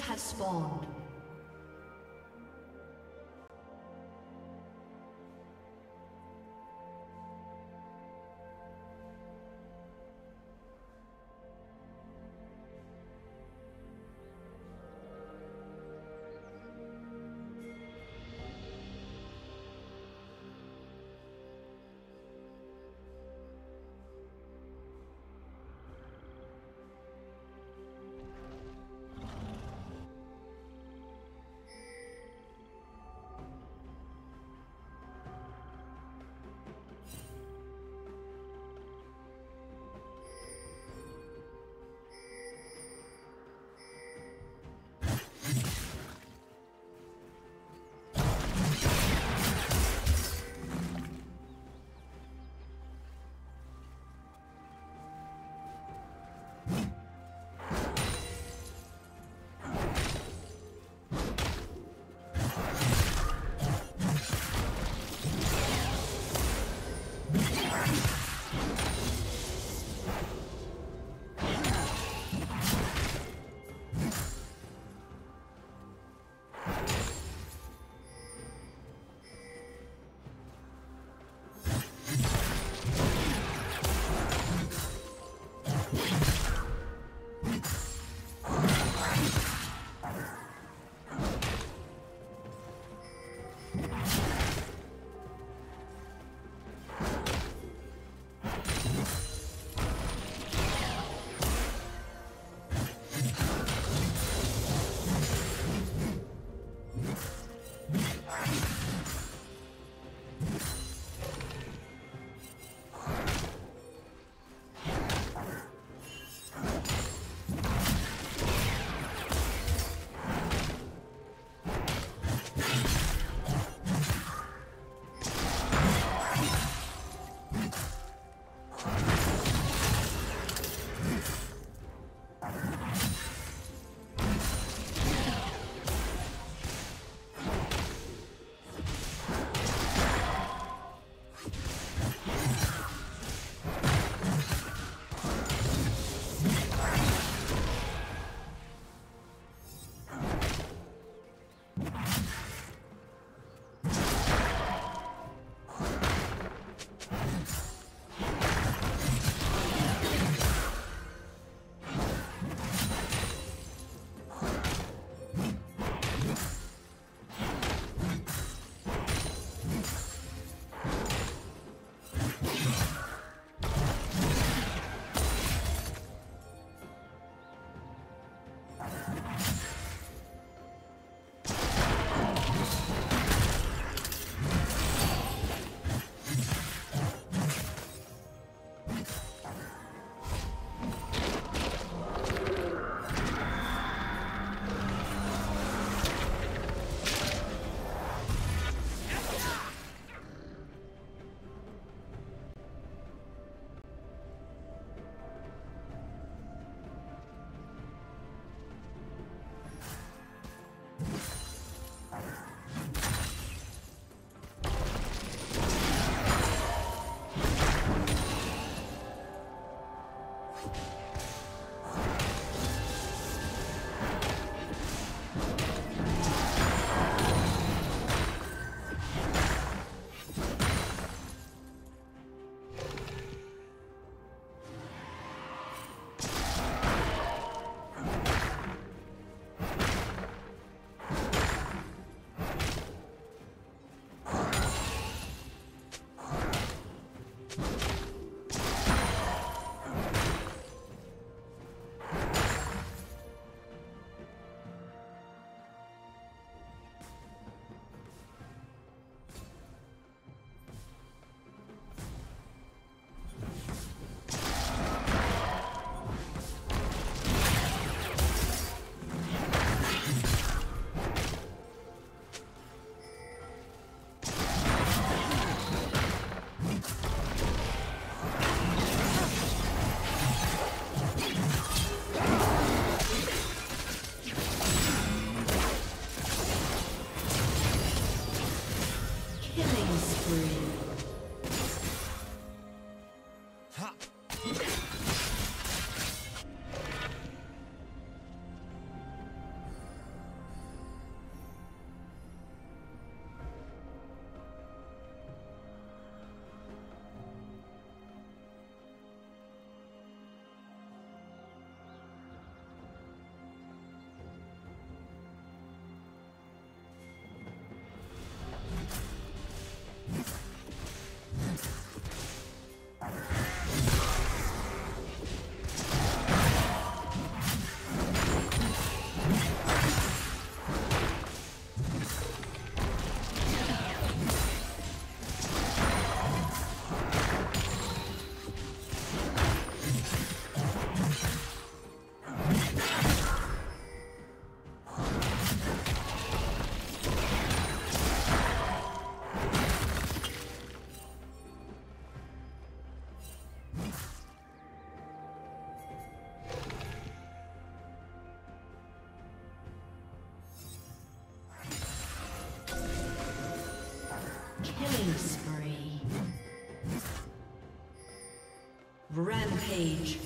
Have spawned. Rampage.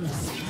Killing spree.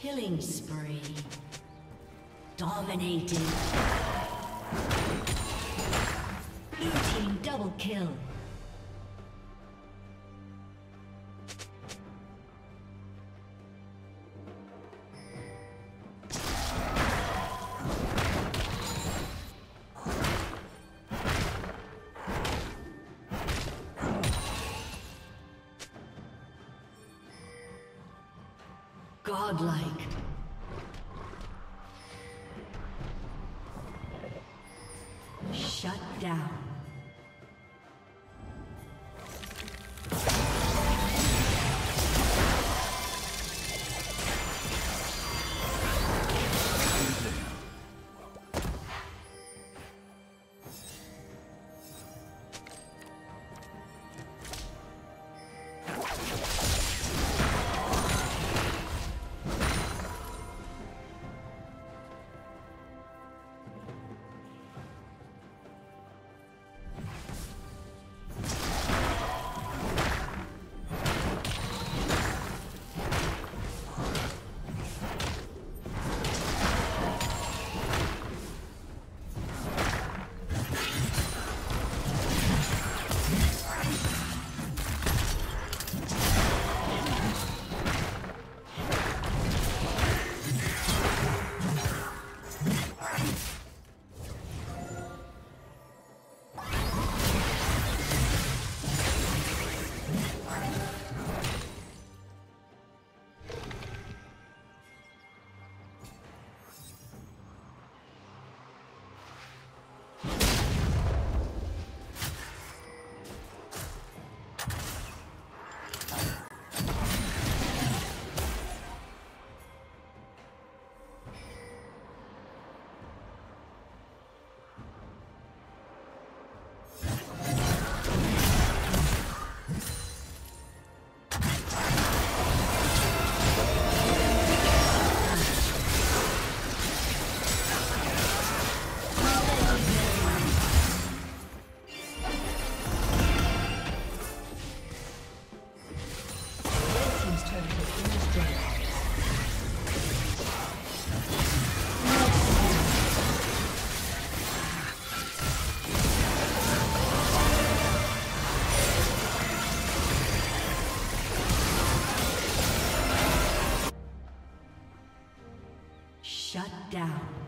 Killing spree. Dominated. Blue team double kill. Shut down. down.